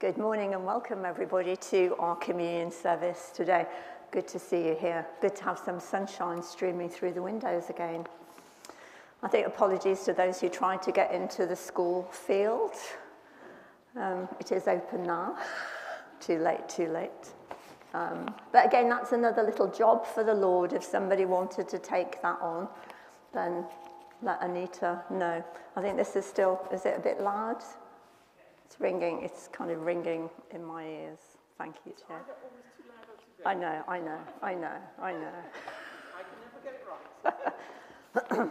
Good morning and welcome everybody to our communion service today. Good to see you here. Good to have some sunshine streaming through the windows again. I think apologies to those who tried to get into the school field. Um, it is open now. too late, too late. Um, but again, that's another little job for the Lord. If somebody wanted to take that on, then let Anita know. I think this is still, is it a bit loud? It's ringing, it's kind of ringing in my ears. Thank you, Chair. I know, I know, I know, I know. I can never get it right.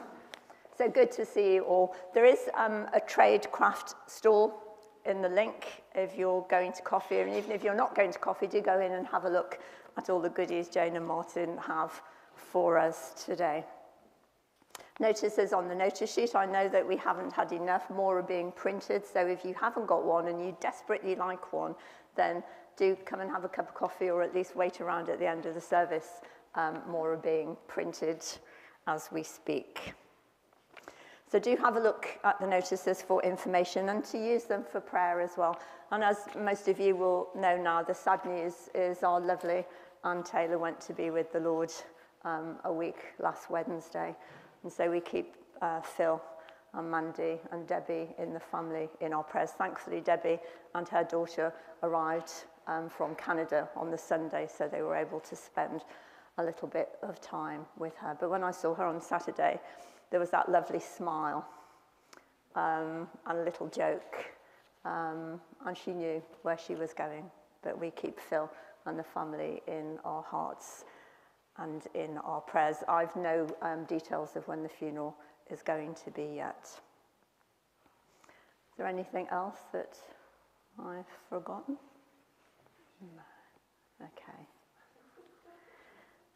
so good to see you all. There is um, a Traidcraft stall in the link if you're going to coffee, and even if you're not going to coffee, do go in and have a look at all the goodies Jane and Martin have for us today. Notices on the notice sheet, I know that we haven't had enough, more are being printed, so if you haven't got one and you desperately like one, then do come and have a cup of coffee or at least wait around at the end of the service. Um, more are being printed as we speak. So do have a look at the notices for information and to use them for prayer as well. And as most of you will know now, the sad news is our lovely Anne Taylor went to be with the Lord um, a week last Wednesday. And so we keep uh, Phil and Mandy and Debbie in the family in our prayers. Thankfully, Debbie and her daughter arrived um, from Canada on the Sunday, so they were able to spend a little bit of time with her. But when I saw her on Saturday, there was that lovely smile um, and a little joke. Um, and she knew where she was going. But we keep Phil and the family in our hearts. And in our prayers. I've no um, details of when the funeral is going to be yet. Is there anything else that I've forgotten? No. Okay.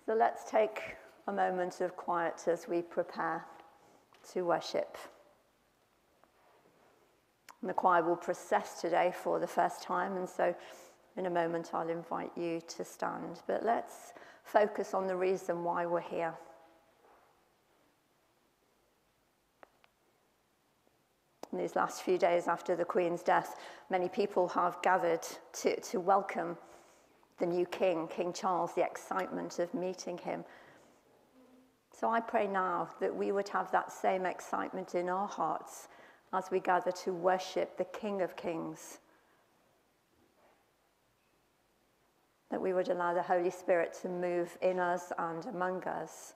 So let's take a moment of quiet as we prepare to worship. And the choir will process today for the first time, and so in a moment I'll invite you to stand. But let's focus on the reason why we're here. In these last few days after the Queen's death, many people have gathered to, to welcome the new King, King Charles, the excitement of meeting him. So I pray now that we would have that same excitement in our hearts as we gather to worship the King of Kings that we would allow the Holy Spirit to move in us and among us.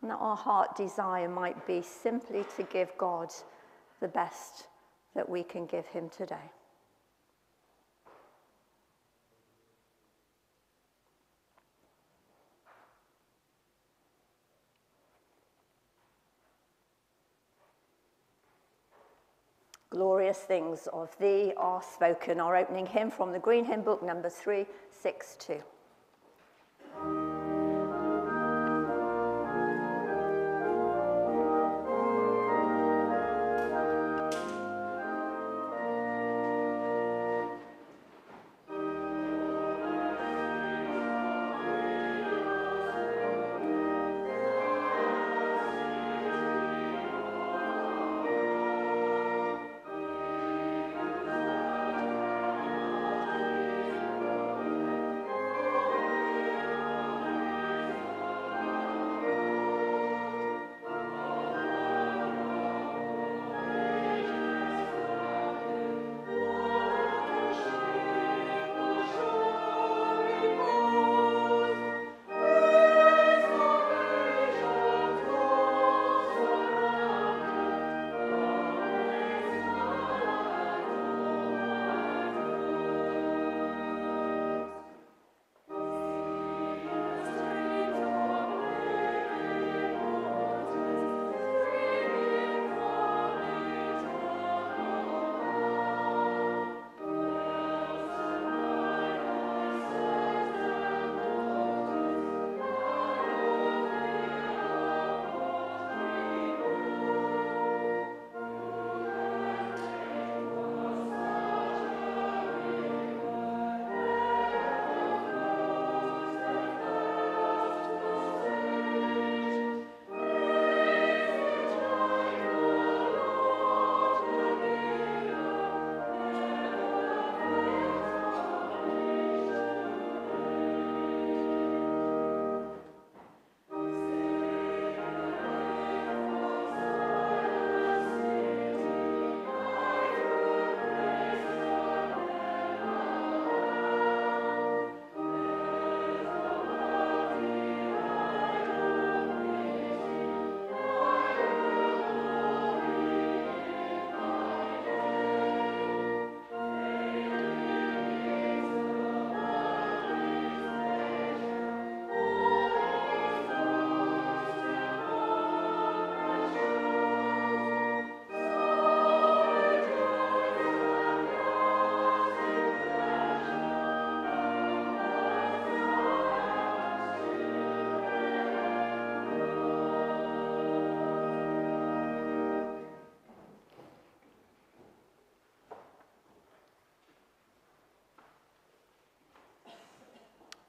And that our heart desire might be simply to give God the best that we can give Him today. Glorious things of thee are spoken. Our opening hymn from the Green Hymn Book, number 362.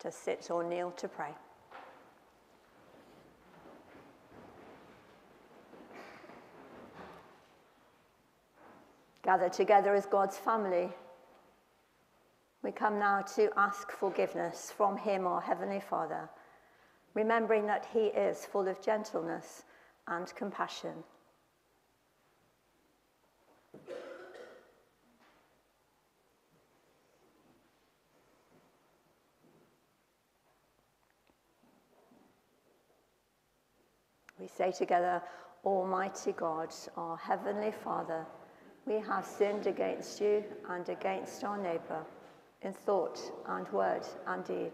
To sit or kneel to pray. Gather together as God's family. We come now to ask forgiveness from Him, our Heavenly Father, remembering that He is full of gentleness and compassion. Say together, Almighty God, our Heavenly Father, we have sinned against you and against our neighbour in thought and word and deed,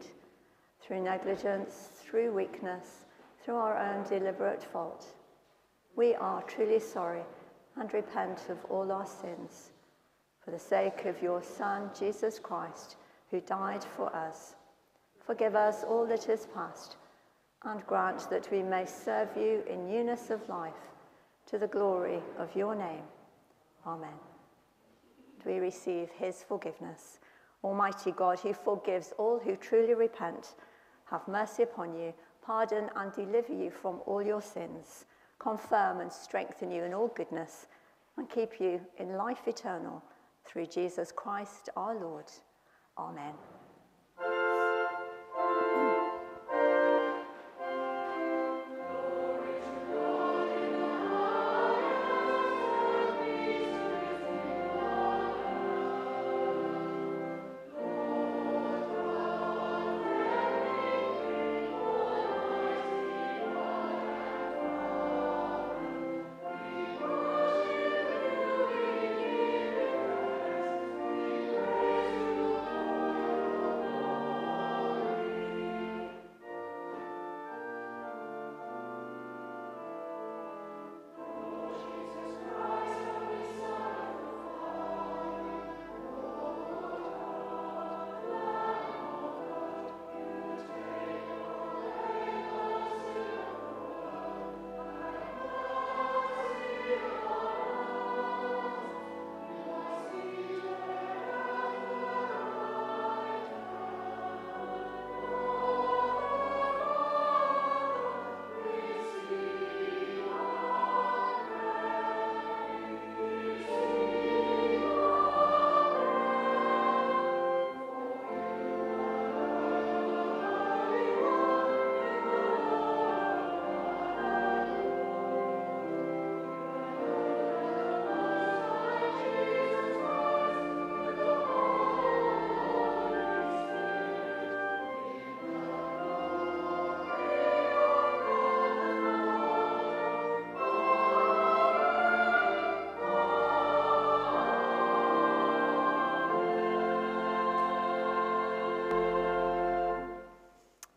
through negligence, through weakness, through our own deliberate fault. We are truly sorry and repent of all our sins for the sake of your Son, Jesus Christ, who died for us. Forgive us all that is past and grant that we may serve you in newness of life to the glory of your name. Amen. We receive his forgiveness? Almighty God, who forgives all who truly repent, have mercy upon you, pardon and deliver you from all your sins, confirm and strengthen you in all goodness, and keep you in life eternal through Jesus Christ our Lord. Amen.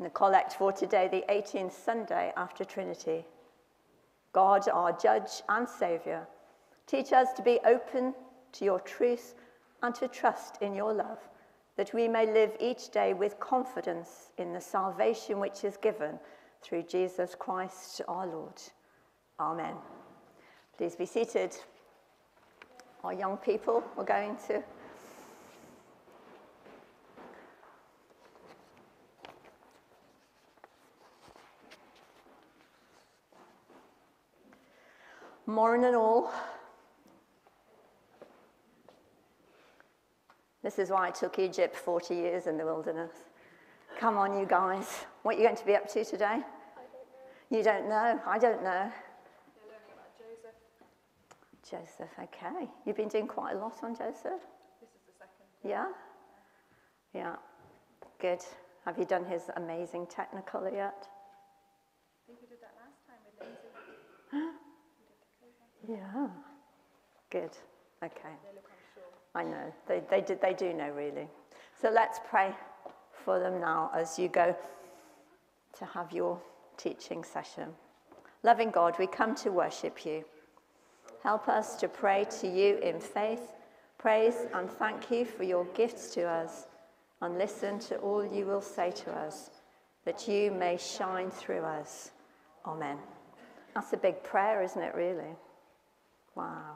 The collect for today, the 18th Sunday after Trinity. God, our judge and Saviour, teach us to be open to your truth and to trust in your love, that we may live each day with confidence in the salvation which is given through Jesus Christ our Lord. Amen. Please be seated. Our young people are going to Morning and all. This is why I took Egypt 40 years in the wilderness. Come on, you guys. What are you going to be up to today? I don't know. You don't know? I don't know. They're learning about Joseph. Joseph, okay. You've been doing quite a lot on Joseph? This is the second. Yeah? Yeah. Good. Have you done his amazing technicolor yet? I think we did that last time with Lindsay. Yeah. Good. Okay. They look unsure. I know. They, they, do, they do know, really. So let's pray. for them now as you go to have your teaching session. Loving God, we come to worship you. Help us to pray to you in faith, praise and thank you for your gifts to us, and listen to all you will say to us, that you may shine through us. Amen. That's a big prayer, isn't it, really? Wow.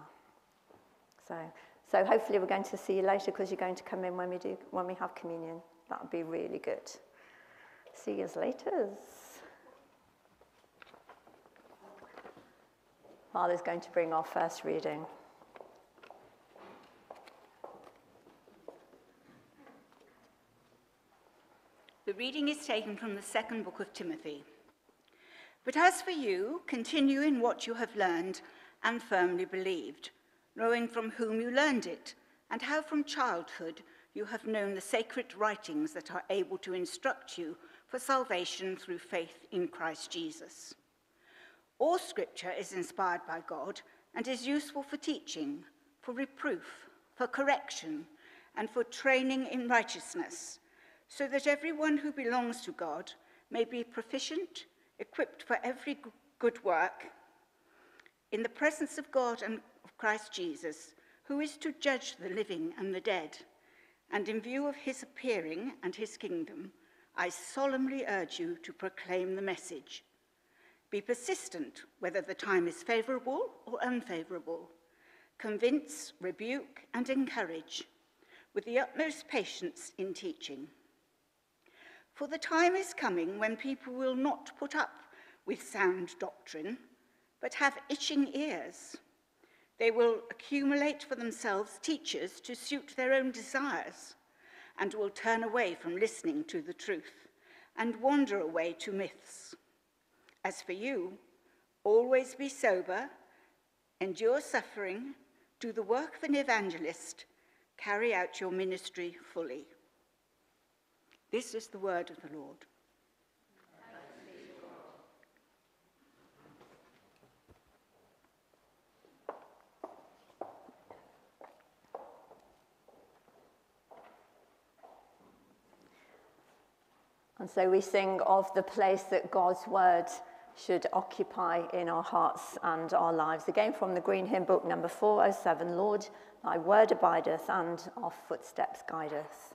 So, so hopefully we're going to see you later because you're going to come in when we do when we have communion. That would be really good. See you later. Father's going to bring our first reading. The reading is taken from the second book of Timothy. But as for you, continue in what you have learned and firmly believed, knowing from whom you learned it, and how from childhood you have known the sacred writings that are able to instruct you for salvation through faith in Christ Jesus. All scripture is inspired by God and is useful for teaching, for reproof, for correction, and for training in righteousness, so that everyone who belongs to God may be proficient, equipped for every good work, in the presence of God and of Christ Jesus, who is to judge the living and the dead. And in view of his appearing and his kingdom, I solemnly urge you to proclaim the message. Be persistent, whether the time is favorable or unfavorable. Convince, rebuke, and encourage, with the utmost patience in teaching. For the time is coming when people will not put up with sound doctrine, but have itching ears. They will accumulate for themselves teachers to suit their own desires and will turn away from listening to the truth and wander away to myths. As for you, always be sober, endure suffering, do the work of an evangelist, carry out your ministry fully. This is the word of the Lord. And so we sing of the place that God's word should occupy in our hearts and our lives. Again from the Green Hymn Book number 407 Lord, thy word abideth and our footsteps guideth.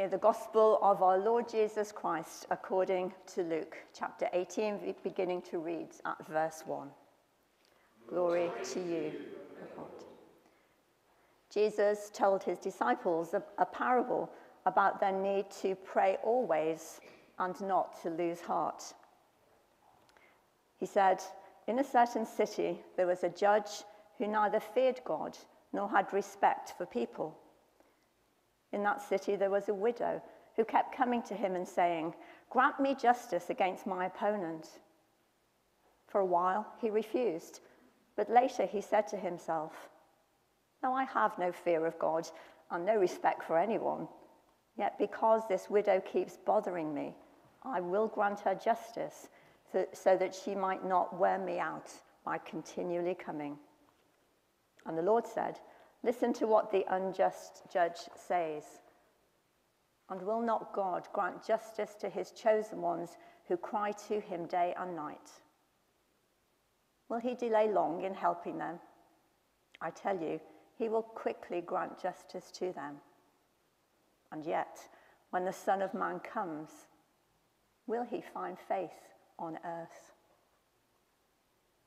Hear the gospel of our Lord Jesus Christ according to Luke chapter 18, beginning to read at verse 1. Glory to you, Lord. Jesus told his disciples a, a parable about their need to pray always and not to lose heart. He said, In a certain city there was a judge who neither feared God nor had respect for people. In that city, there was a widow who kept coming to him and saying, Grant me justice against my opponent. For a while, he refused, but later he said to himself, Now I have no fear of God and no respect for anyone, yet because this widow keeps bothering me, I will grant her justice so that she might not wear me out by continually coming. And the Lord said, Listen to what the unjust judge says. And will not God grant justice to his chosen ones who cry to him day and night? Will he delay long in helping them? I tell you, he will quickly grant justice to them. And yet, when the Son of Man comes, will he find faith on earth?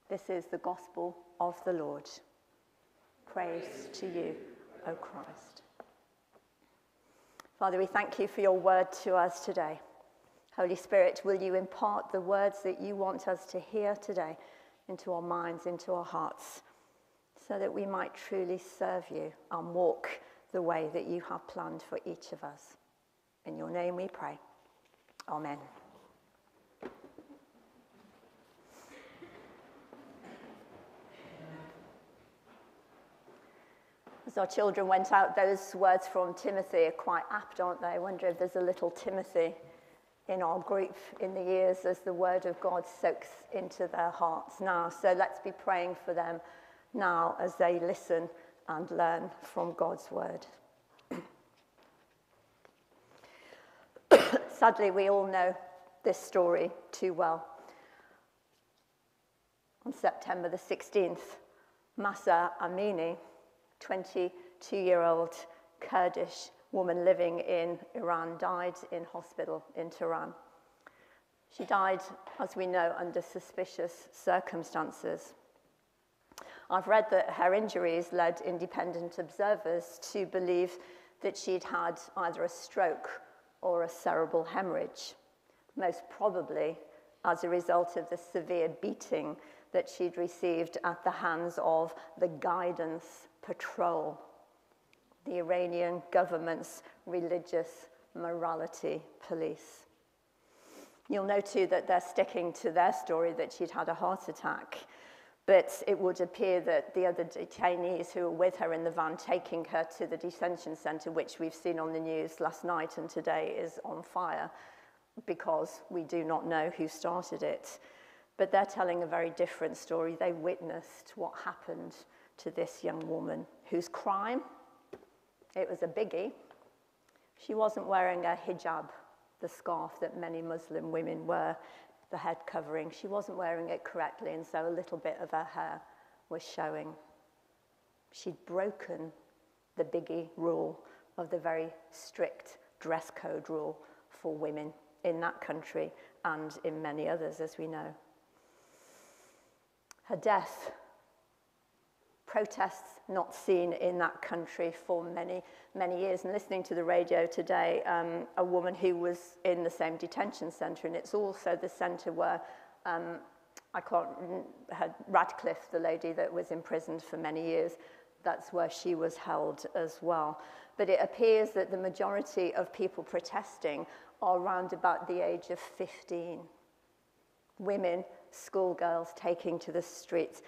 This is the gospel of the Lord. Praise to you, O Christ. Father, we thank you for your word to us today. Holy Spirit, will you impart the words that you want us to hear today into our minds, into our hearts, so that we might truly serve you and walk the way that you have planned for each of us. In your name we pray. Amen. As our children went out, those words from Timothy are quite apt, aren't they? I wonder if there's a little Timothy in our group in the years as the word of God soaks into their hearts now. So let's be praying for them now as they listen and learn from God's word. Sadly, we all know this story too well. On September the 16th, Mahsa Amini, 22 year old Kurdish woman living in Iran died in hospital in Tehran. She died, as we know, under suspicious circumstances. I've read that her injuries led independent observers to believe that she'd had either a stroke or a cerebral hemorrhage, most probably as a result of the severe beating that she'd received at the hands of the guidance patrol, the Iranian government's religious morality police. You'll know too that they're sticking to their story that she'd had a heart attack, but it would appear that the other detainees who were with her in the van taking her to the detention centre, which we've seen on the news last night and today is on fire because we do not know who started it. But they're telling a very different story. They witnessed what happened to this young woman whose crime, it was a biggie. She wasn't wearing a hijab, the scarf that many Muslim women wear, the head covering. She wasn't wearing it correctly, and so a little bit of her hair was showing. She'd broken the biggie rule of the very strict dress code rule for women in that country and in many others, as we know. Her death protests not seen in that country for many, many years. And listening to the radio today, um, a woman who was in the same detention centre, and it's also the centre where um, I can't, had Ratcliffe, the lady that was imprisoned for many years, that's where she was held as well. But it appears that the majority of people protesting are around about the age of 15. Women, schoolgirls taking to the streets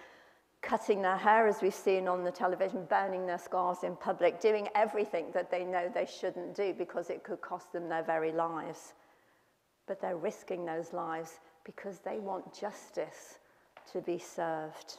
cutting their hair, as we've seen on the television, burning their scarves in public, doing everything that they know they shouldn't do because it could cost them their very lives. But they're risking those lives because they want justice to be served.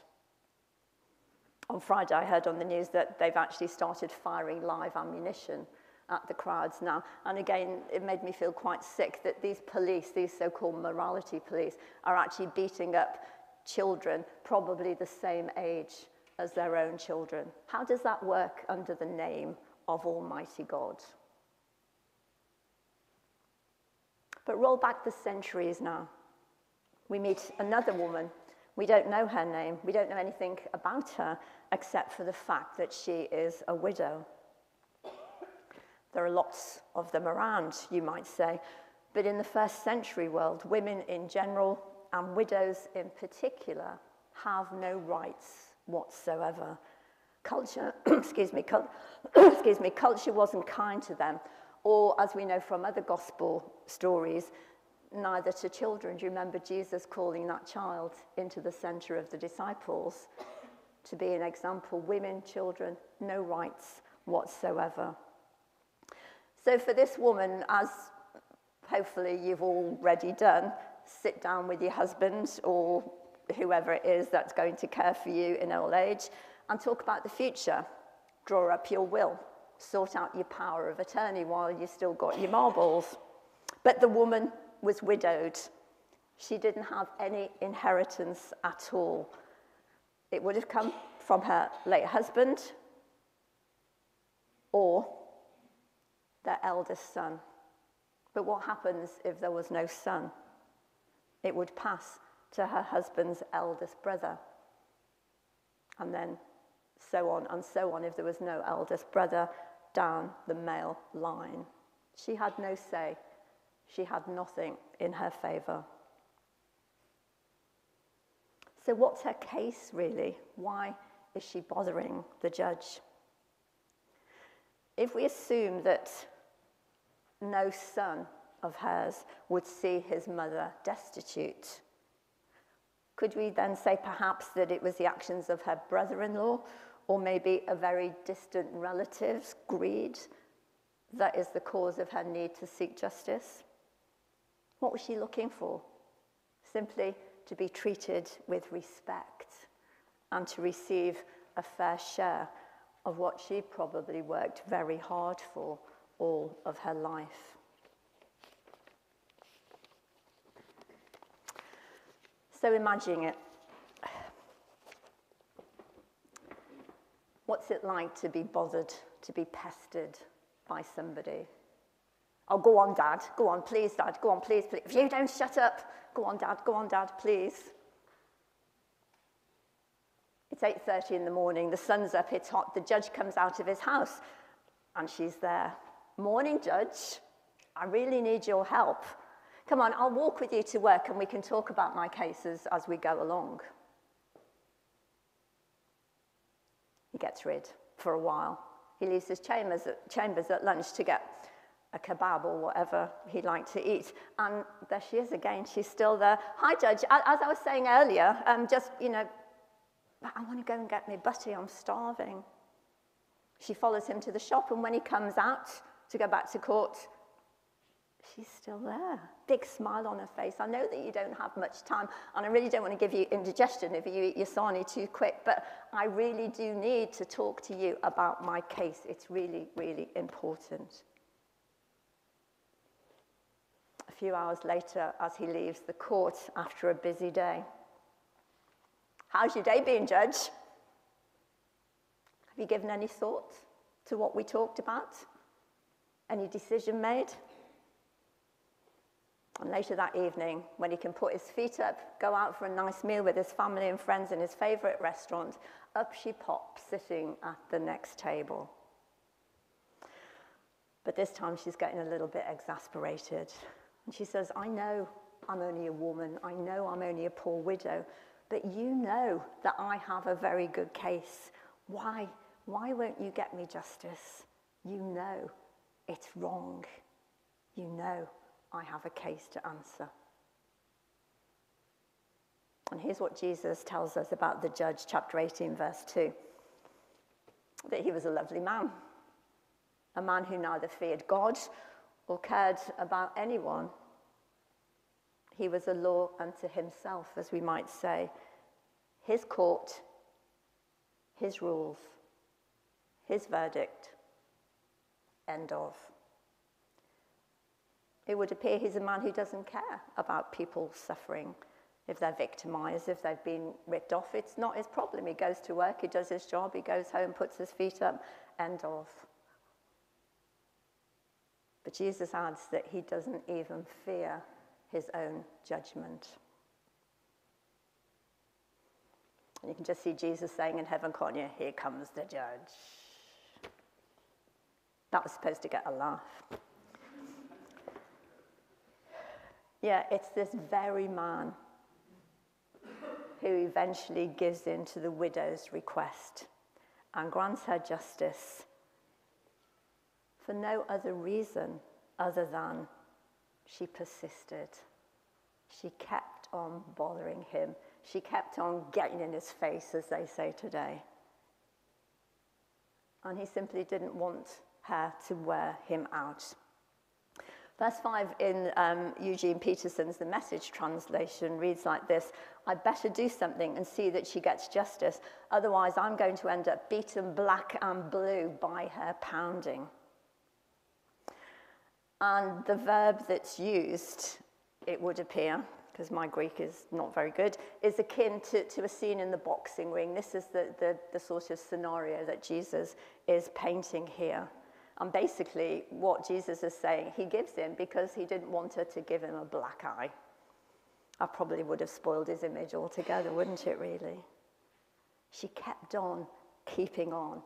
On Friday, I heard on the news that they've actually started firing live ammunition at the crowds now. And again, it made me feel quite sick that these police, these so called morality police, are actually beating up children probably the same age as their own children. How does that work under the name of Almighty God? But roll back the centuries now. We meet another woman. We don't know her name. We don't know anything about her except for the fact that she is a widow. There are lots of them around, you might say. But in the first century world, women in general and widows in particular have no rights whatsoever. Culture, excuse me, cult, excuse me, culture wasn't kind to them, or as we know from other gospel stories, neither to children. Do you remember Jesus calling that child into the center of the disciples to be an example? Women, children, no rights whatsoever. So for this woman, as hopefully you've already done, sit down with your husband or whoever it is that's going to care for you in old age and talk about the future. Draw up your will, sort out your power of attorney while you still got your marbles. But the woman was widowed. She didn't have any inheritance at all. It would have come from her late husband or their eldest son. But what happens if there was no son? It would pass to her husband's eldest brother. And then so on and so on if there was no eldest brother down the male line. She had no say. She had nothing in her favour. So, what's her case really? Why is she bothering the judge? If we assume that no son of hers would see his mother destitute. Could we then say perhaps that it was the actions of her brother-in-law or maybe a very distant relative's greed that is the cause of her need to seek justice? What was she looking for? Simply to be treated with respect and to receive a fair share of what she probably worked very hard for all of her life. So imagine it. What's it like to be bothered, to be pestered by somebody? Oh, go on, Dad. Go on, please, Dad. Go on, please, please. If you don't shut up, go on, Dad. Go on, Dad, please. It's 8.30 in the morning. The sun's up. It's hot. The judge comes out of his house, and she's there. Morning, Judge. I really need your help. Come on, I'll walk with you to work, and we can talk about my cases as we go along. He gets rid for a while. He leaves his chambers at, chambers at lunch to get a kebab or whatever he liked to eat. And there she is again. She's still there. Hi, Judge. As I was saying earlier, um, just, you know, I want to go and get me butty. I'm starving. She follows him to the shop, and when he comes out to go back to court, she's still there. Big smile on her face. I know that you don't have much time, and I really don't want to give you indigestion if you eat your sarnie too quick, but I really do need to talk to you about my case. It's really, really important A few hours later as he leaves the court after a busy day. How's your day been, Judge? Have you given any thought to what we talked about? Any decision made? And later that evening, when he can put his feet up, go out for a nice meal with his family and friends in his favourite restaurant, up she pops, sitting at the next table. But this time she's getting a little bit exasperated. And she says, I know I'm only a woman. I know I'm only a poor widow. But you know that I have a very good case. Why? Why won't you get me justice? You know it's wrong. You know I have a case to answer. And here's what Jesus tells us about the judge, chapter 18, verse 2 that he was a lovely man, a man who neither feared God or cared about anyone. He was a law unto himself, as we might say. His court, his rules, his verdict. End of. It would appear he's a man who doesn't care about people suffering. If they're victimized, if they've been ripped off, it's not his problem. He goes to work, he does his job, he goes home, puts his feet up, end of. But Jesus adds that he doesn't even fear his own judgment. And you can just see Jesus saying in heaven, can't? Here comes the judge. That was supposed to get a laugh. Yeah, it's this very man who eventually gives in to the widow's request and grants her justice for no other reason other than she persisted. She kept on bothering him. She kept on getting in his face, as they say today. And he simply didn't want her to wear him out. Verse 5 in um, Eugene Peterson's The Message translation reads like this I'd better do something and see that she gets justice. Otherwise, I'm going to end up beaten black and blue by her pounding. And the verb that's used, it would appear, because my Greek is not very good, is akin to, to a scene in the boxing ring. This is the, the, the sort of scenario that Jesus is painting here. And basically, what Jesus is saying, he gives him because he didn't want her to give him a black eye. I probably would have spoiled his image altogether, wouldn't it, really? She kept on keeping on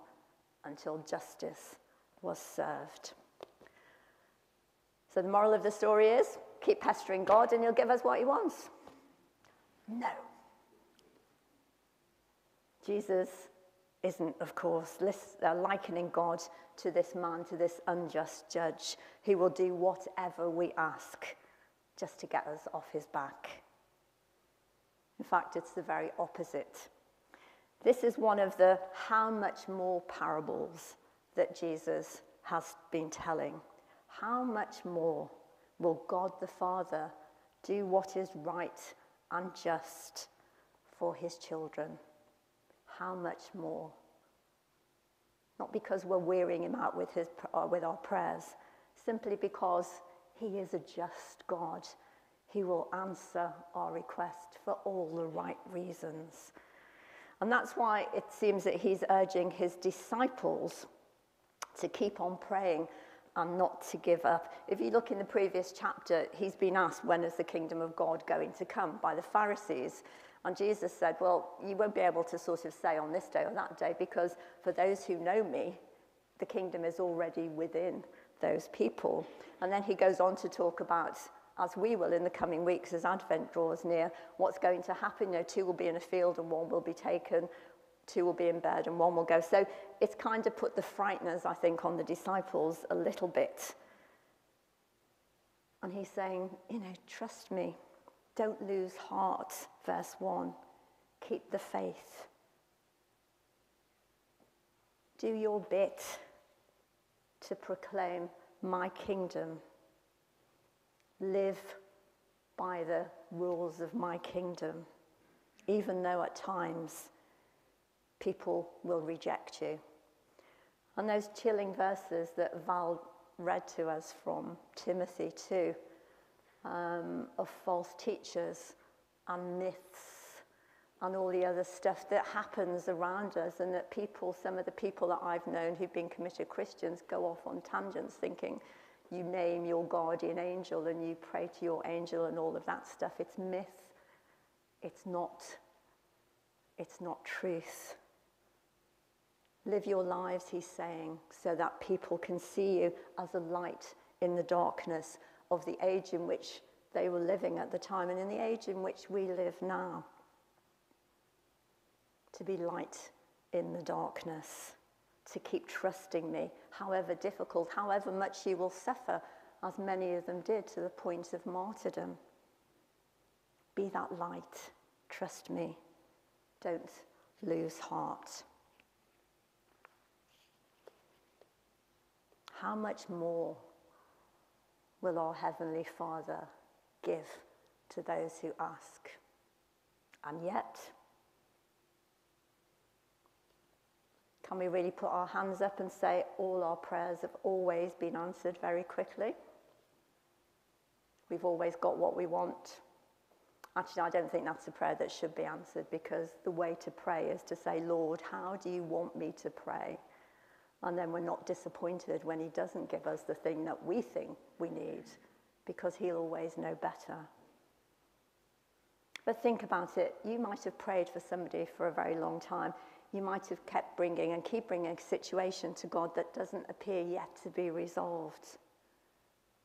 until justice was served. So the moral of the story is keep pestering God and he'll give us what he wants. No. Jesus isn't, of course, uh, likening God to this man, to this unjust judge who will do whatever we ask just to get us off his back. In fact, it's the very opposite. This is one of the how much more parables that Jesus has been telling. How much more will God the Father do what is right and just for his children? How much more? Not because we're wearing him out with, his, uh, with our prayers, simply because he is a just God. He will answer our request for all the right reasons. And that's why it seems that he's urging his disciples to keep on praying and not to give up. If you look in the previous chapter, he's been asked, When is the kingdom of God going to come? by the Pharisees. And Jesus said, Well, you won't be able to sort of say on this day or that day, because for those who know me, the kingdom is already within those people. And then he goes on to talk about, as we will in the coming weeks as Advent draws near, what's going to happen. You know, two will be in a field and one will be taken, two will be in bed and one will go. So it's kind of put the frighteners, I think, on the disciples a little bit. And he's saying, you know, trust me. Don't lose heart, verse 1. Keep the faith. Do your bit to proclaim my kingdom. Live by the rules of my kingdom, even though at times people will reject you. And those chilling verses that Val read to us from Timothy 2 um, of false teachers and myths and all the other stuff that happens around us and that people, some of the people that I've known who've been committed Christians go off on tangents thinking you name your guardian angel and you pray to your angel and all of that stuff. It's myth. It's not, it's not truth. Live your lives, he's saying, so that people can see you as a light in the darkness, of the age in which they were living at the time and in the age in which we live now. To be light in the darkness, to keep trusting me, however difficult, however much you will suffer, as many of them did to the point of martyrdom. Be that light. Trust me. Don't lose heart. How much more will our Heavenly Father give to those who ask. And yet, can we really put our hands up and say all our prayers have always been answered very quickly? We've always got what we want. Actually, I don't think that's a prayer that should be answered because the way to pray is to say, Lord, how do you want me to pray? And then we're not disappointed when He doesn't give us the thing that we think we need because He'll always know better. But think about it. You might have prayed for somebody for a very long time. You might have kept bringing and keep bringing a situation to God that doesn't appear yet to be resolved.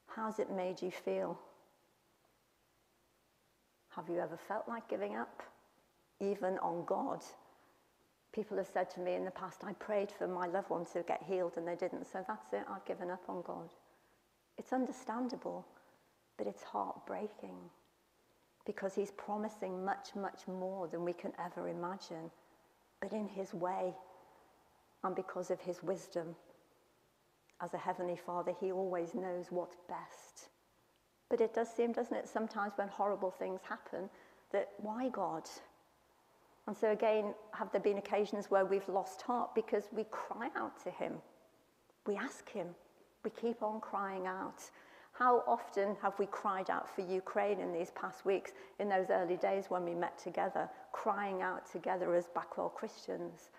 How's it made you feel? Have you ever felt like giving up, even on God? People have said to me in the past, I prayed for my loved one to get healed and they didn't, so that's it, I've given up on God. It's understandable, but it's heartbreaking because He's promising much, much more than we can ever imagine, but in His way and because of His wisdom. As a Heavenly Father, He always knows what's best. But it does seem, doesn't it, sometimes when horrible things happen, that why God? And so, again, have there been occasions where we've lost heart because we cry out to Him? We ask Him. We keep on crying out. How often have we cried out for Ukraine in these past weeks, in those early days when we met together, crying out together as Backwell Christians?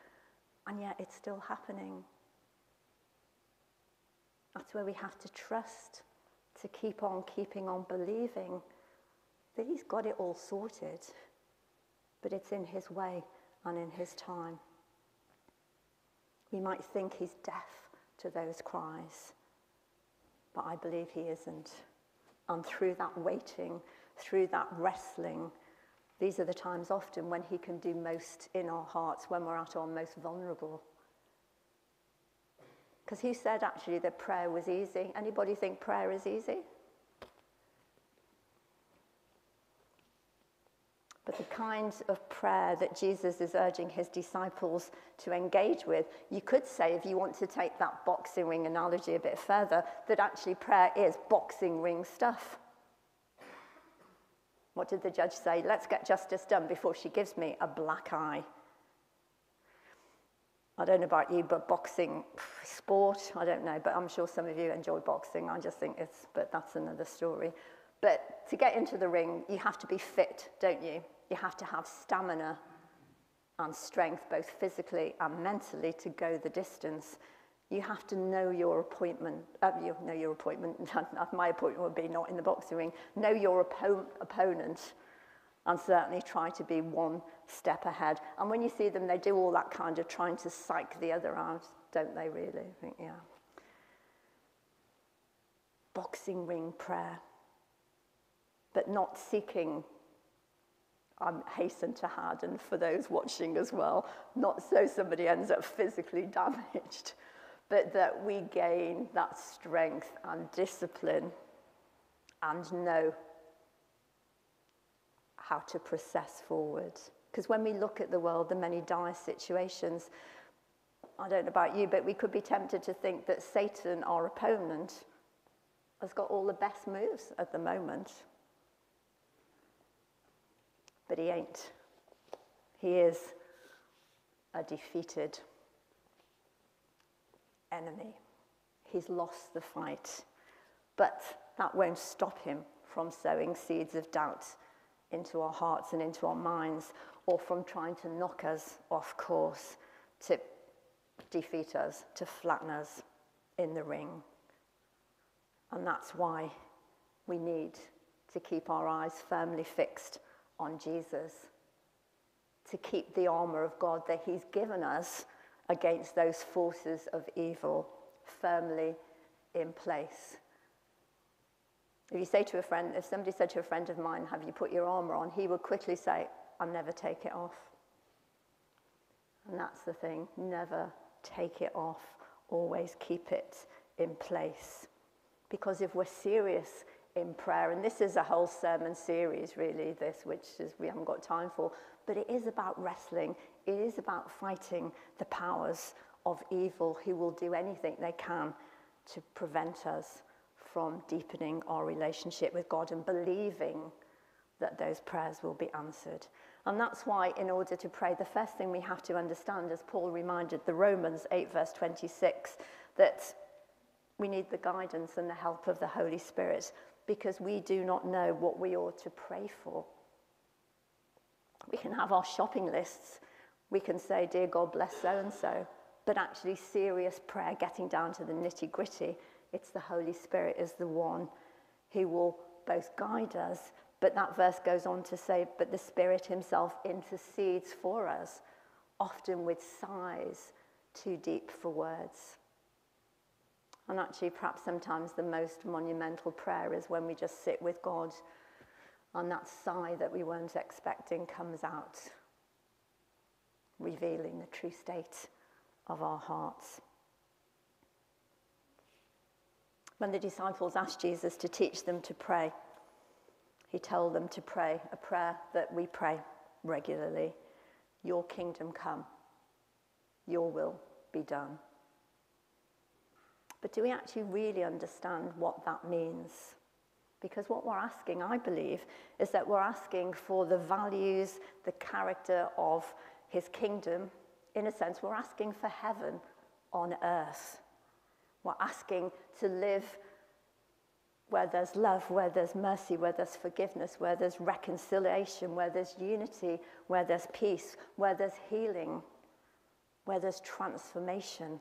And yet it's still happening. That's where we have to trust, to keep on keeping on believing that He's got it all sorted but it's in His way and in His time. We might think He's deaf to those cries, but I believe He isn't. And through that waiting, through that wrestling, these are the times often when He can do most in our hearts, when we're at our most vulnerable. Because He said actually that prayer was easy. Anybody think prayer is easy? But the kind of prayer that Jesus is urging his disciples to engage with. You could say, if you want to take that boxing ring analogy a bit further, that actually prayer is boxing ring stuff. What did the judge say? Let's get justice done before she gives me a black eye. I don't know about you, but boxing, sport, I don't know, but I'm sure some of you enjoy boxing. I just think it's, but that's another story. But to get into the ring, you have to be fit, don't you? You have to have stamina and strength, both physically and mentally, to go the distance. You have to know your appointment. Uh, you know your appointment. My appointment would be not in the boxing ring. Know your oppo- opponent, and certainly try to be one step ahead. And when you see them, they do all that kind of trying to psych the other out, don't they? Really? I think yeah. Boxing ring prayer, but not seeking I hasten to harden for those watching as well, not so somebody ends up physically damaged, but that we gain that strength and discipline and know how to process forward. Because when we look at the world, the many dire situations, I don't know about you, but we could be tempted to think that Satan, our opponent, has got all the best moves at the moment but he ain't. He is a defeated enemy. He's lost the fight. But that won't stop him from sowing seeds of doubt into our hearts and into our minds, or from trying to knock us off course, to defeat us, to flatten us in the ring. And that's why we need to keep our eyes firmly fixed on Jesus, to keep the armor of God that He's given us against those forces of evil firmly in place. If you say to a friend, if somebody said to a friend of mine, Have you put your armor on? he would quickly say, I'll never take it off. And that's the thing never take it off, always keep it in place. Because if we're serious in prayer. And this is a whole sermon series, really, this, which is, we haven't got time for. But it is about wrestling, it is about fighting the powers of evil who will do anything they can to prevent us from deepening our relationship with God and believing that those prayers will be answered. And that's why, in order to pray, the first thing we have to understand, as Paul reminded the Romans 8, verse 26, that we need the guidance and the help of the Holy Spirit because we do not know what we ought to pray for. We can have our shopping lists. We can say, Dear God, bless so and so. but actually serious prayer, getting down to the nitty gritty, it's the Holy Spirit is the one who will both guide us, but that verse goes on to say, but the Spirit Himself intercedes for us, often with sighs too deep for words. And actually, perhaps sometimes the most monumental prayer is when we just sit with God and that sigh that we weren't expecting comes out, revealing the true state of our hearts. When the disciples asked Jesus to teach them to pray, he told them to pray a prayer that we pray regularly Your kingdom come, your will be done. But do we actually really understand what that means? Because what we're asking, I believe, is that we're asking for the values, the character of his kingdom. In a sense, we're asking for heaven on earth. We're asking to live where there's love, where there's mercy, where there's forgiveness, where there's reconciliation, where there's unity, where there's peace, where there's healing, where there's transformation.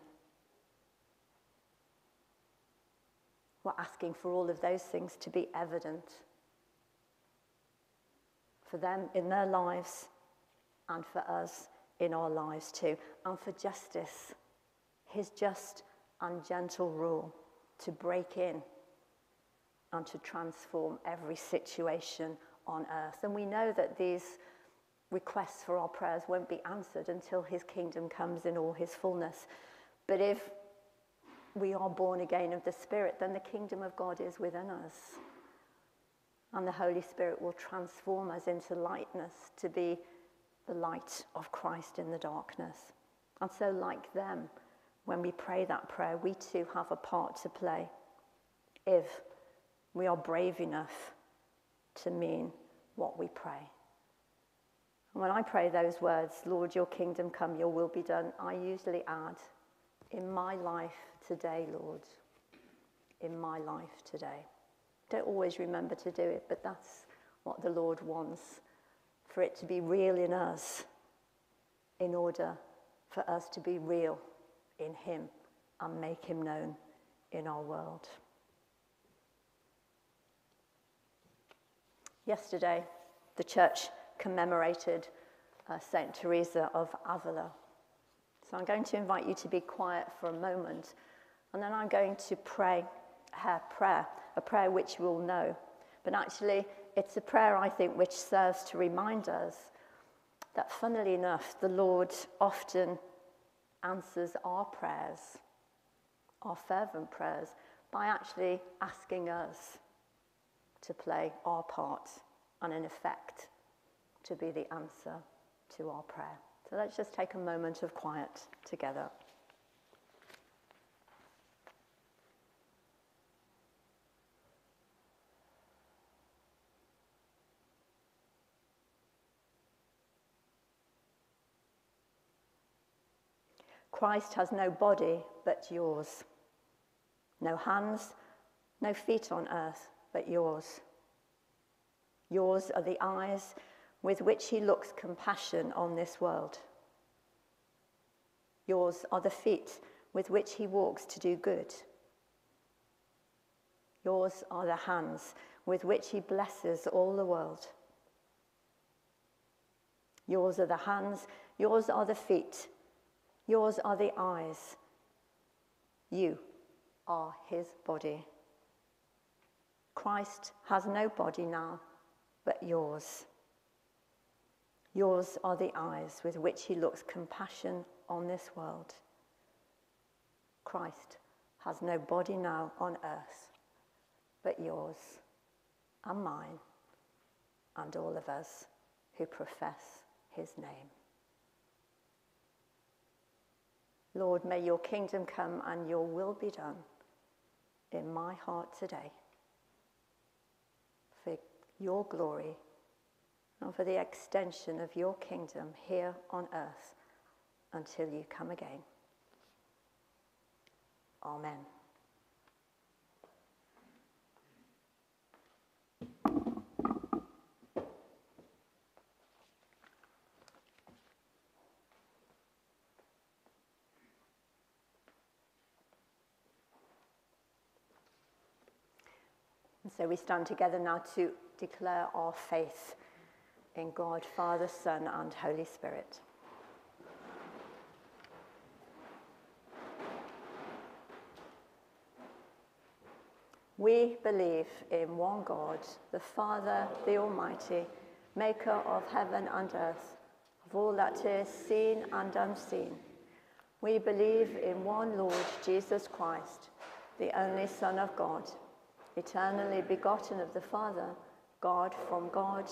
We're asking for all of those things to be evident for them in their lives and for us in our lives too, and for justice, his just and gentle rule to break in and to transform every situation on earth. And we know that these requests for our prayers won't be answered until his kingdom comes in all his fullness. But if we are born again of the Spirit, then the kingdom of God is within us. And the Holy Spirit will transform us into lightness to be the light of Christ in the darkness. And so, like them, when we pray that prayer, we too have a part to play if we are brave enough to mean what we pray. And when I pray those words, Lord, your kingdom come, your will be done, I usually add, in my life today, Lord, in my life today. Don't always remember to do it, but that's what the Lord wants for it to be real in us in order for us to be real in Him and make Him known in our world. Yesterday, the church commemorated uh, Saint Teresa of Avila. So I'm going to invite you to be quiet for a moment, and then I'm going to pray her prayer, a prayer which we'll know. But actually, it's a prayer, I think, which serves to remind us that, funnily enough, the Lord often answers our prayers, our fervent prayers, by actually asking us to play our part and, in effect, to be the answer to our prayer. So let's just take a moment of quiet together. Christ has no body but yours, no hands, no feet on earth but yours. Yours are the eyes with which he looks compassion on this world. Yours are the feet with which he walks to do good. Yours are the hands with which he blesses all the world. Yours are the hands, yours are the feet Yours are the eyes. You are his body. Christ has no body now but yours. Yours are the eyes with which he looks compassion on this world. Christ has no body now on earth but yours and mine and all of us who profess his name. Lord, may your kingdom come and your will be done in my heart today for your glory and for the extension of your kingdom here on earth until you come again. Amen. And so we stand together now to declare our faith in God, Father, Son, and Holy Spirit. We believe in one God, the Father, the Almighty, maker of heaven and earth, of all that is seen and unseen. We believe in one Lord Jesus Christ, the only Son of God, eternally begotten of the Father, God from God,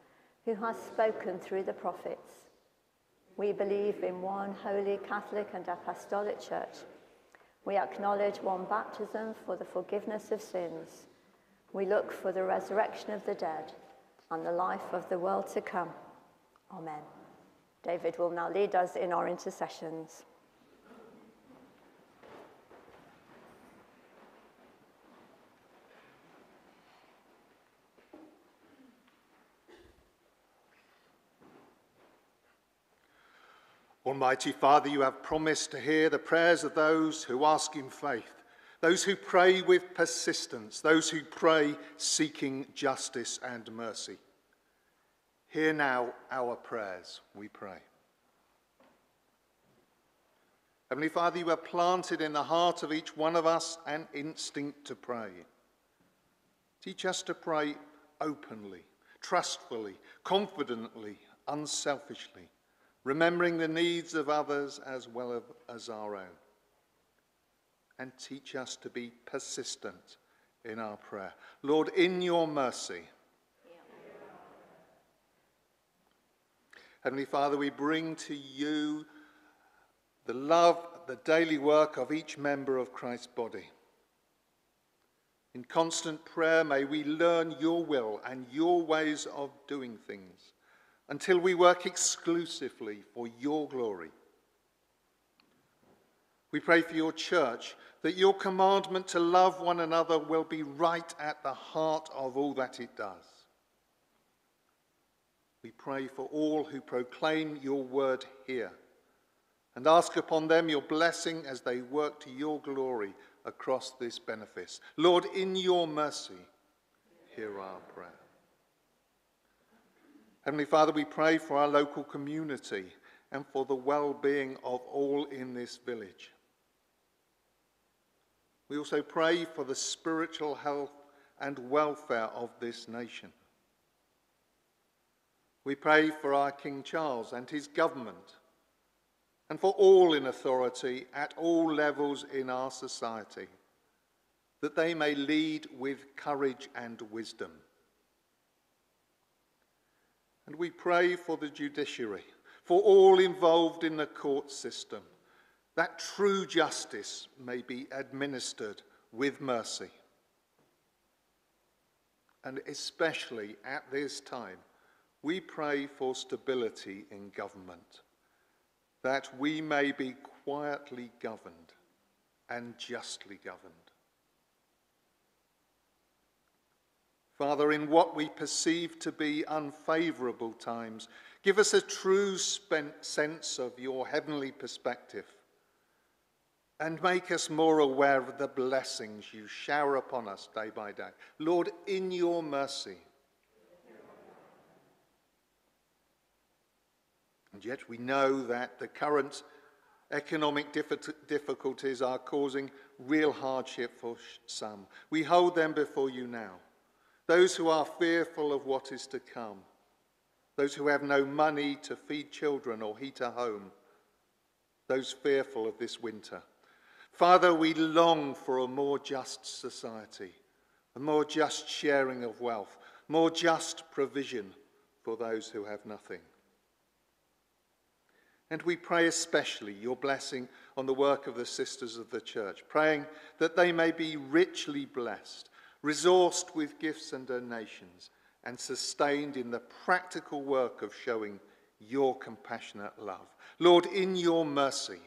who has spoken through the prophets. We believe in one holy Catholic and Apostolic Church. We acknowledge one baptism for the forgiveness of sins. We look for the resurrection of the dead and the life of the world to come. Amen. David will now lead us in our intercessions. Almighty Father, you have promised to hear the prayers of those who ask in faith, those who pray with persistence, those who pray seeking justice and mercy. Hear now our prayers, we pray. Heavenly Father, you have planted in the heart of each one of us an instinct to pray. Teach us to pray openly, trustfully, confidently, unselfishly remembering the needs of others as well as our own. And teach us to be persistent in our prayer. Lord, in your mercy, Heavenly Father, we bring to you the love, the daily work of each member of Christ's body. In constant prayer, may we learn your will and your ways of doing things until we work exclusively for your glory. We pray for your church that your commandment to love one another will be right at the heart of all that it does. We pray for all who proclaim your word here and ask upon them your blessing as they work to your glory across this benefice. Lord, in your mercy, hear our prayer. Heavenly Father, we pray for our local community and for the well being of all in this village. We also pray for the spiritual health and welfare of this nation. We pray for our King Charles and his government, and for all in authority at all levels in our society, that they may lead with courage and wisdom and we pray for the judiciary, for all involved in the court system, that true justice may be administered with mercy. And especially at this time, we pray for stability in government, that we may be quietly governed and justly governed. Father, in what we perceive to be unfavorable times, give us a true sense of your heavenly perspective and make us more aware of the blessings you shower upon us day by day. Lord, in your mercy. And yet we know that the current economic difficulties are causing real hardship for some. We hold them before you now those who are fearful of what is to come, those who have no money to feed children or heat a home, those fearful of this winter. Father, we long for a more just society, a more just sharing of wealth, more just provision for those who have nothing. And we pray especially your blessing on the work of the sisters of the church, praying that they may be richly blessed, resourced with gifts and donations, and sustained in the practical work of showing your compassionate love. Lord, in your mercy.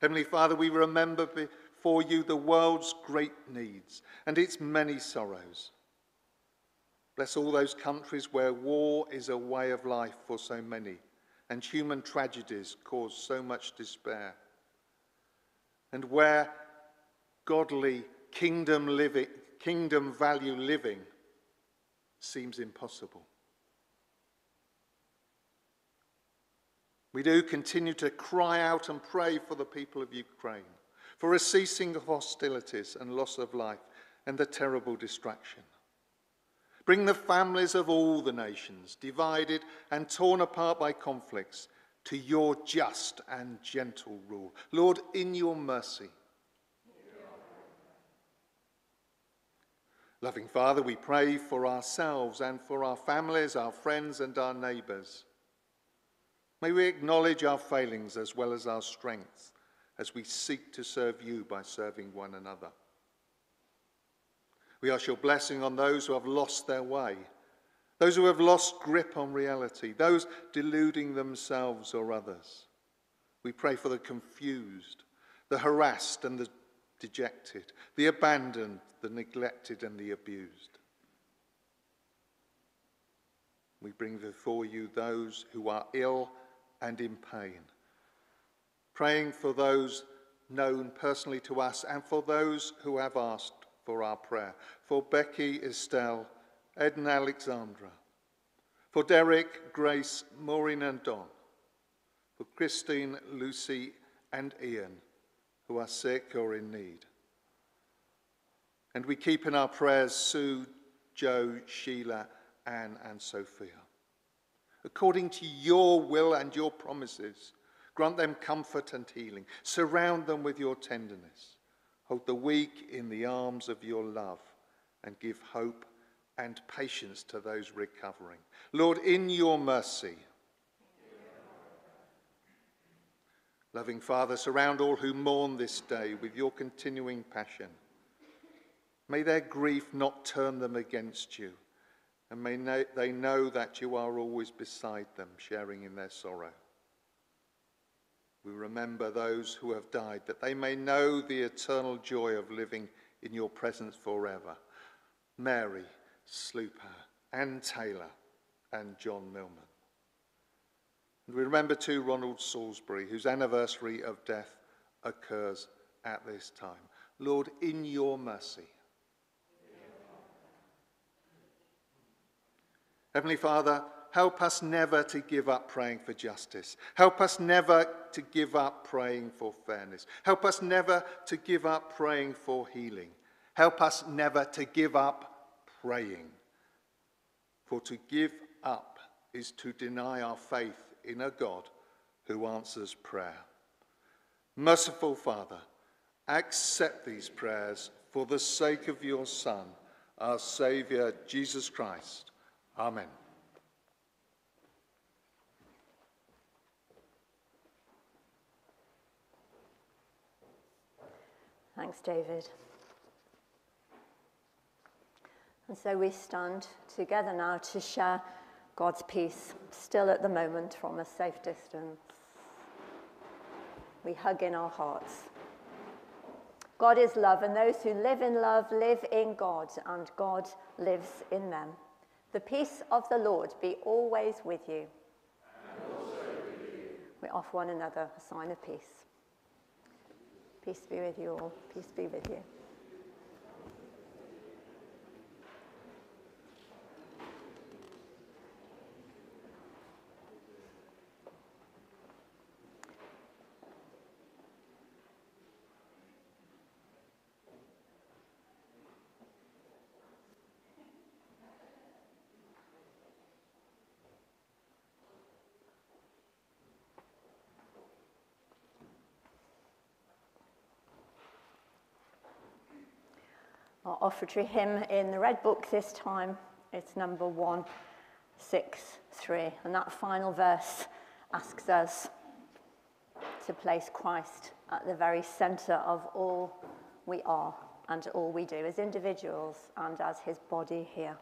Heavenly Father, we remember before you the world's great needs and its many sorrows. Bless all those countries where war is a way of life for so many and human tragedies cause so much despair. And where godly kingdom, living, kingdom value living seems impossible. We do continue to cry out and pray for the people of Ukraine, for a ceasing of hostilities and loss of life and the terrible destruction. Bring the families of all the nations, divided and torn apart by conflicts, to your just and gentle rule. Lord, in your mercy. Loving Father, we pray for ourselves and for our families, our friends, and our neighbours. May we acknowledge our failings as well as our strengths as we seek to serve you by serving one another. We ask your blessing on those who have lost their way, those who have lost grip on reality, those deluding themselves or others. We pray for the confused, the harassed and the dejected, the abandoned, the neglected and the abused. We bring before you those who are ill and in pain, praying for those known personally to us and for those who have asked for our prayer. For Becky, Estelle, Ed and Alexandra. For Derek, Grace, Maureen and Don. For Christine, Lucy and Ian, who are sick or in need. And we keep in our prayers Sue, Joe, Sheila, Anne and Sophia. According to your will and your promises, grant them comfort and healing. Surround them with your tenderness. Hold the weak in the arms of your love and give hope and patience to those recovering. Lord, in your mercy, Loving Father, surround all who mourn this day with your continuing passion. May their grief not turn them against you, and may they know that you are always beside them, sharing in their sorrow. We remember those who have died, that they may know the eternal joy of living in your presence forever. Mary, Slooper, Anne Taylor, and John Millman. And we remember too Ronald Salisbury, whose anniversary of death occurs at this time. Lord, in your mercy. Heavenly Father, Help us never to give up praying for justice. Help us never to give up praying for fairness. Help us never to give up praying for healing. Help us never to give up praying. For to give up is to deny our faith in a God who answers prayer. Merciful Father, accept these prayers for the sake of your Son, our Saviour, Jesus Christ. Amen. Thanks, David. And so we stand together now to share God's peace, still at the moment from a safe distance. We hug in our hearts. God is love, and those who live in love live in God, and God lives in them. The peace of the Lord be always with you. With you. We offer one another a sign of peace. Peace be with you all. Peace be with you. Our offertory hymn in the Red Book this time, it's number 163. And that final verse asks us to place Christ at the very centre of all we are and all we do as individuals and as his body here.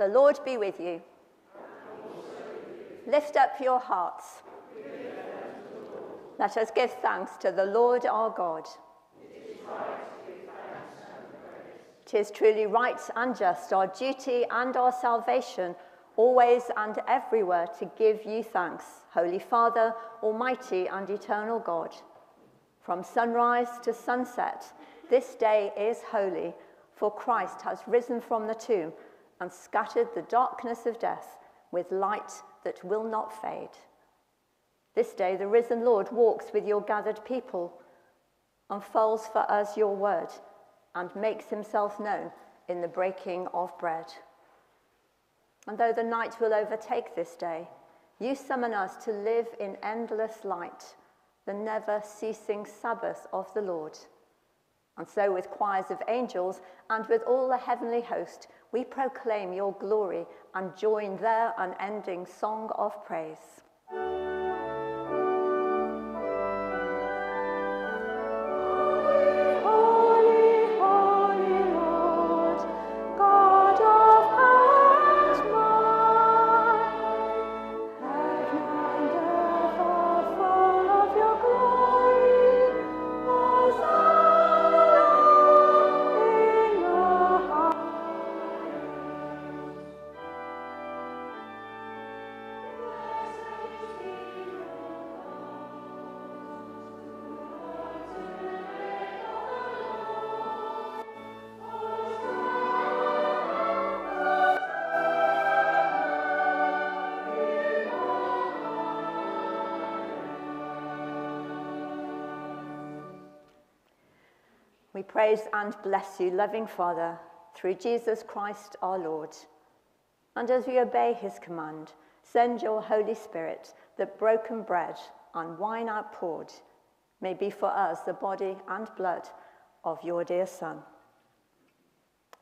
The Lord be with you. Lift up your hearts. Let us give thanks to the Lord our God. It is truly right and just, our duty and our salvation, always and everywhere to give you thanks, Holy Father, Almighty and eternal God. From sunrise to sunset, this day is holy, for Christ has risen from the tomb and scattered the darkness of death with light that will not fade. This day, the risen Lord walks with your gathered people, unfolds for us your word, and makes himself known in the breaking of bread. And though the night will overtake this day, you summon us to live in endless light, the never ceasing Sabbath of the Lord. And so, with choirs of angels and with all the heavenly host, we proclaim your glory and join their unending song of praise. We praise and bless you, loving Father, through Jesus Christ our Lord. And as we obey his command, send your Holy Spirit that broken bread and wine outpoured may be for us the body and blood of your dear Son.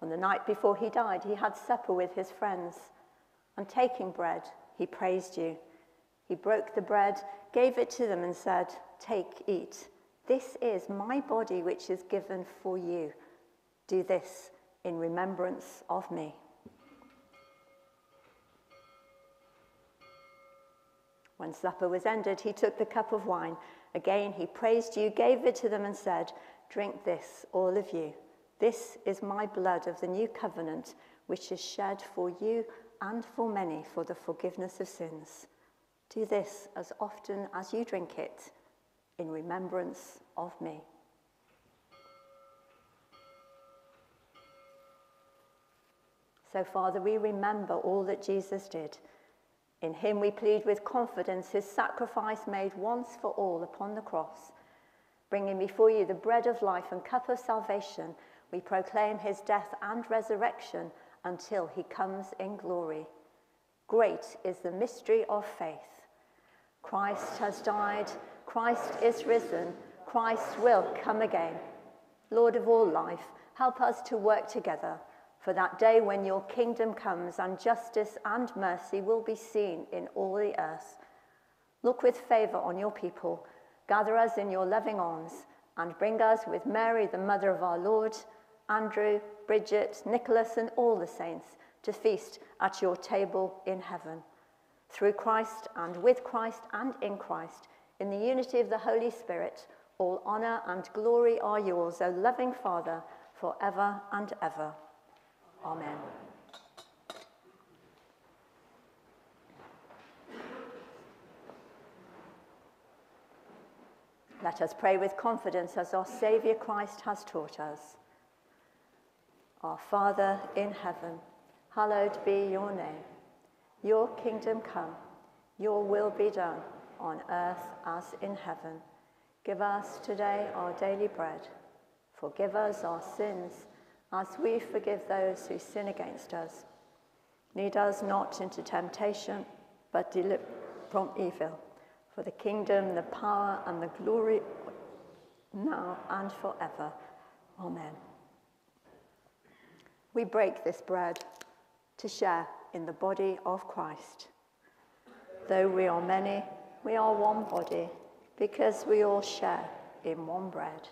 On the night before he died, he had supper with his friends, and taking bread, he praised you. He broke the bread, gave it to them, and said, Take, eat. This is my body, which is given for you. Do this in remembrance of me. When supper was ended, he took the cup of wine. Again, he praised you, gave it to them, and said, Drink this, all of you. This is my blood of the new covenant, which is shed for you and for many for the forgiveness of sins. Do this as often as you drink it in remembrance of me. So, Father, we remember all that Jesus did. In him we plead with confidence his sacrifice made once for all upon the cross. Bringing before you the bread of life and cup of salvation, we proclaim his death and resurrection until he comes in glory. Great is the mystery of faith. Christ has died, Christ is risen, Christ will come again. Lord of all life, help us to work together for that day when your kingdom comes and justice and mercy will be seen in all the earth. Look with favour on your people, gather us in your loving arms, and bring us with Mary, the mother of our Lord, Andrew, Bridget, Nicholas, and all the saints to feast at your table in heaven. Through Christ and with Christ and in Christ, in the unity of the Holy Spirit, all honour and glory are yours, O loving Father, for ever and ever. Amen. Let us pray with confidence as our Saviour Christ has taught us. Our Father in heaven, hallowed be your name. Your kingdom come, your will be done on earth as in heaven. Give us today our daily bread. Forgive us our sins as we forgive those who sin against us. Lead us not into temptation, but deliver from evil. For the kingdom, the power, and the glory, now and forever. Amen. We break this bread to share in the body of Christ. Though we are many, we are one body because we all share in one bread.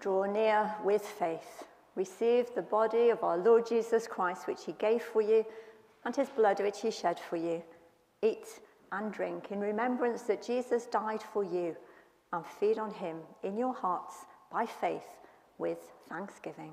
Draw near with faith. Receive the body of our Lord Jesus Christ, which he gave for you, and his blood, which he shed for you. Eat and drink in remembrance that Jesus died for you, and feed on him in your hearts by faith with thanksgiving.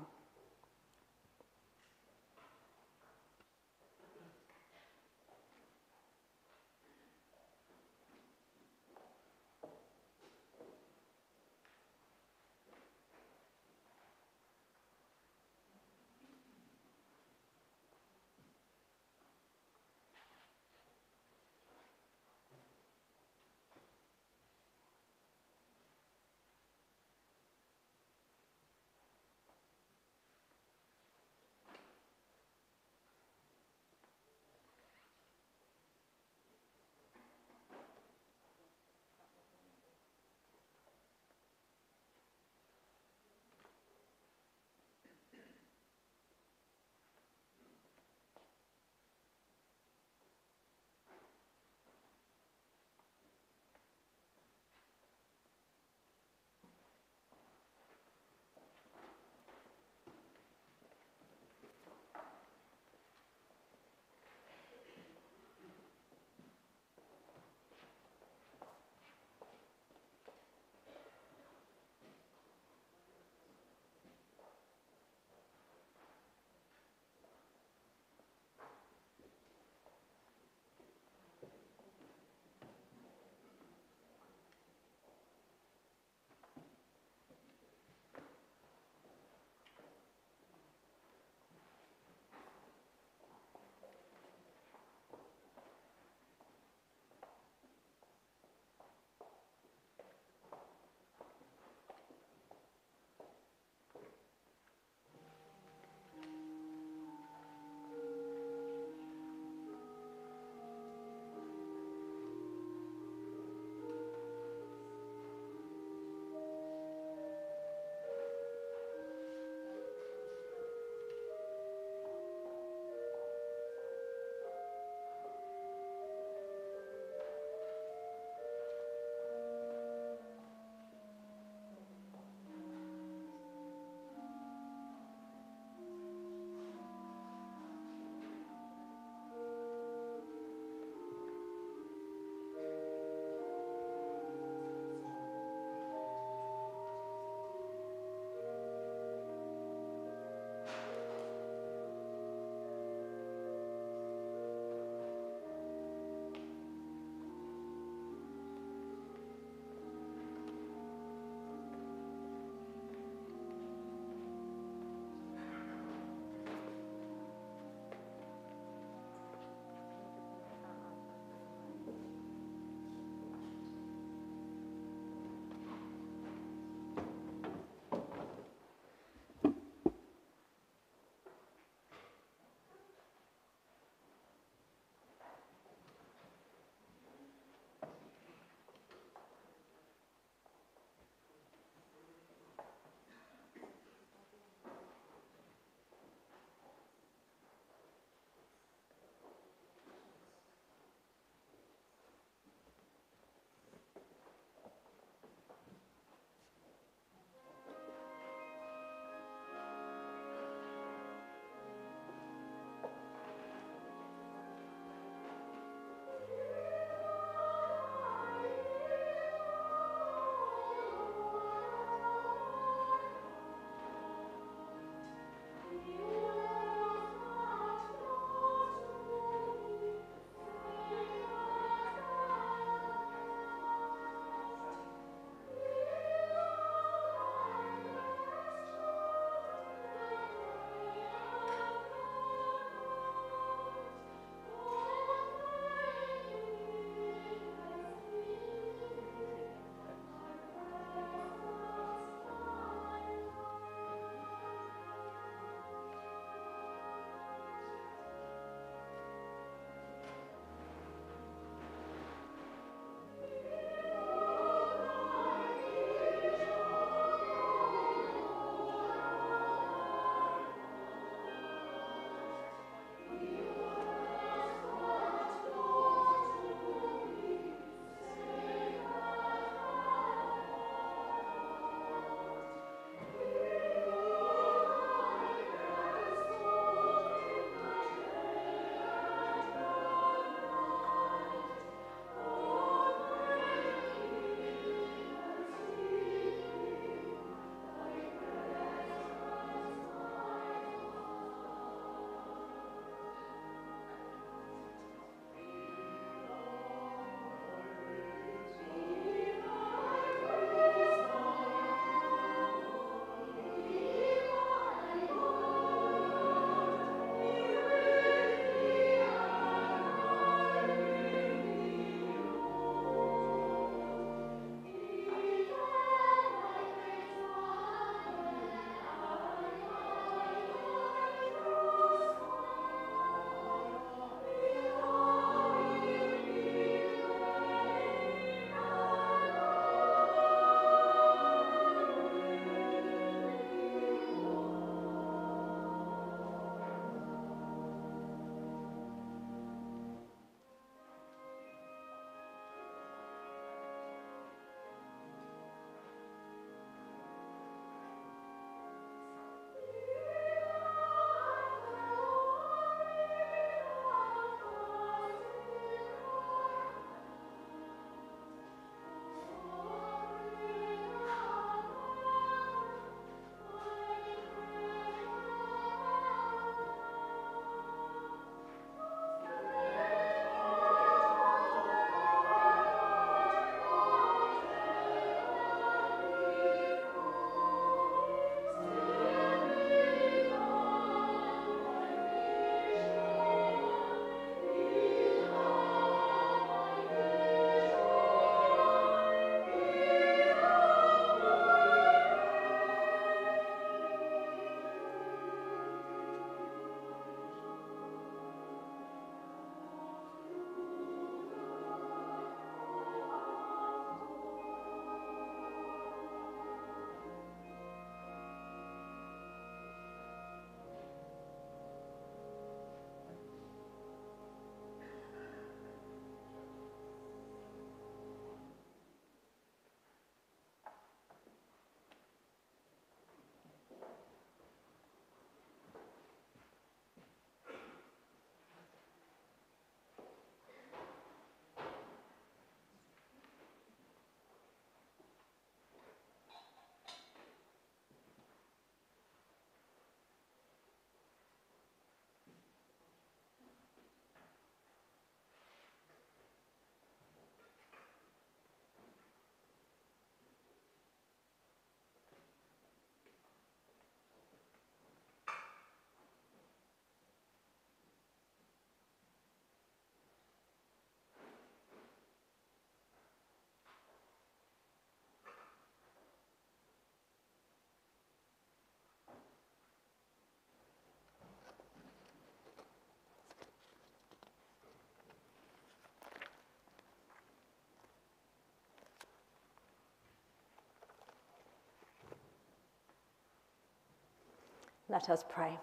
Let us pray.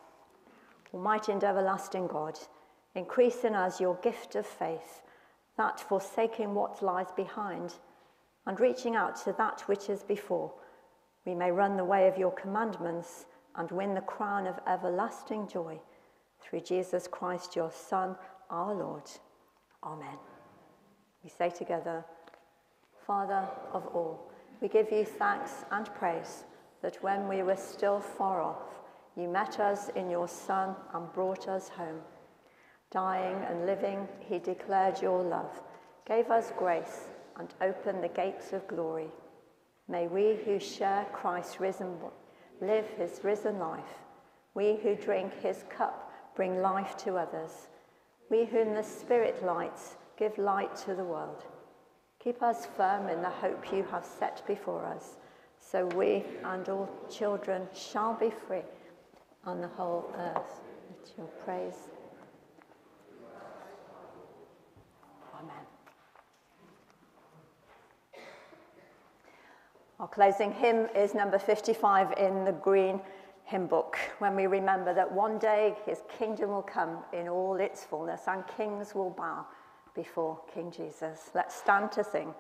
Almighty and everlasting God, increase in us your gift of faith, that forsaking what lies behind and reaching out to that which is before, we may run the way of your commandments and win the crown of everlasting joy through Jesus Christ, your Son, our Lord. Amen. We say together, Father of all, we give you thanks and praise that when we were still far off, you met us in your Son and brought us home. Dying and living, he declared your love, gave us grace, and opened the gates of glory. May we who share Christ's risen live his risen life. We who drink his cup bring life to others. We whom the Spirit lights give light to the world. Keep us firm in the hope you have set before us, so we and all children shall be free on the whole earth. Let your praise. Amen. Our closing hymn is number 55 in the green hymn book, when we remember that one day his kingdom will come in all its fullness and kings will bow before King Jesus. Let's stand to sing.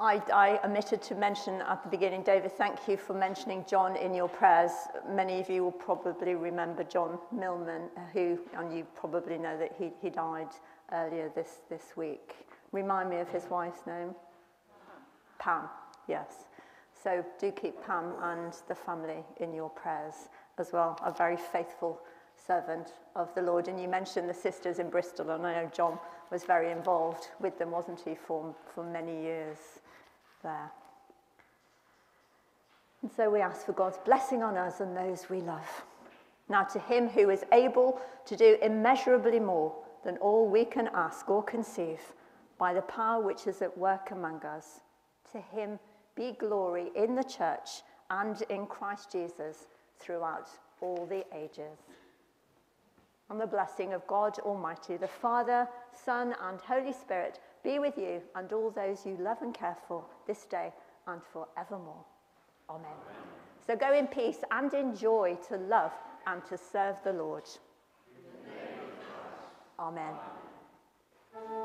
I, I omitted to mention at the beginning, David, thank you for mentioning John in your prayers. Many of you will probably remember John Millman, uh, who, and you probably know that he, he died earlier this, this week. Remind me of his wife's name. Pam, yes. So do keep Pam and the family in your prayers as well. A very faithful servant of the Lord. And you mentioned the sisters in Bristol, and I know John was very involved with them, wasn't he, for, for many years. There. And so we ask for God's blessing on us and those we love. Now, to him who is able to do immeasurably more than all we can ask or conceive by the power which is at work among us, to him be glory in the church and in Christ Jesus throughout all the ages. And the blessing of God Almighty, the Father, Son, and Holy Spirit be with you and all those you love and care for this day and forevermore. Amen. Amen. So go in peace and enjoy to love and to serve the Lord. The Amen. Amen.